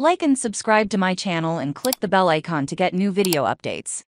Like and subscribe to my channel and click the bell icon to get new video updates.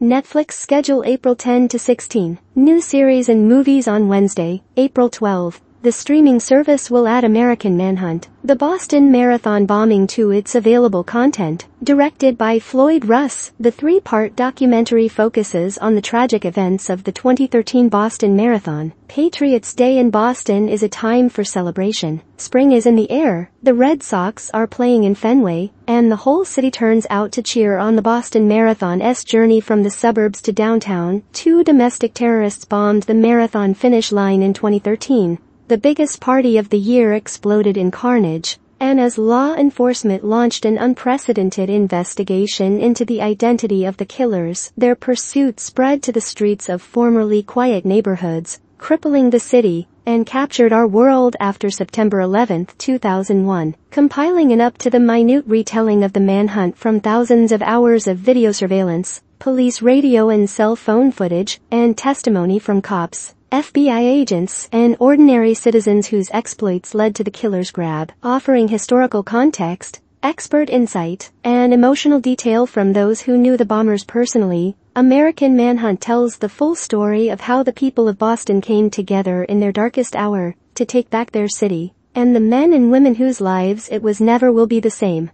Netflix schedule April 10 to 16. New series and movies on Wednesday, April 12. The streaming service will add American Manhunt, the Boston Marathon bombing to its available content. Directed by Floyd Russ, the three-part documentary focuses on the tragic events of the 2013 Boston Marathon. Patriots Day in Boston is a time for celebration. Spring is in the air, the Red Sox are playing in Fenway, and the whole city turns out to cheer on the Boston Marathon's journey from the suburbs to downtown. Two domestic terrorists bombed the marathon finish line in 2013 the biggest party of the year exploded in carnage, and as law enforcement launched an unprecedented investigation into the identity of the killers, their pursuit spread to the streets of formerly quiet neighborhoods, crippling the city, and captured our world after September 11, 2001, compiling an up-to-the-minute retelling of the manhunt from thousands of hours of video surveillance, police radio and cell phone footage, and testimony from cops. FBI agents, and ordinary citizens whose exploits led to the killer's grab, offering historical context, expert insight, and emotional detail from those who knew the bombers personally. American Manhunt tells the full story of how the people of Boston came together in their darkest hour to take back their city, and the men and women whose lives it was never will be the same.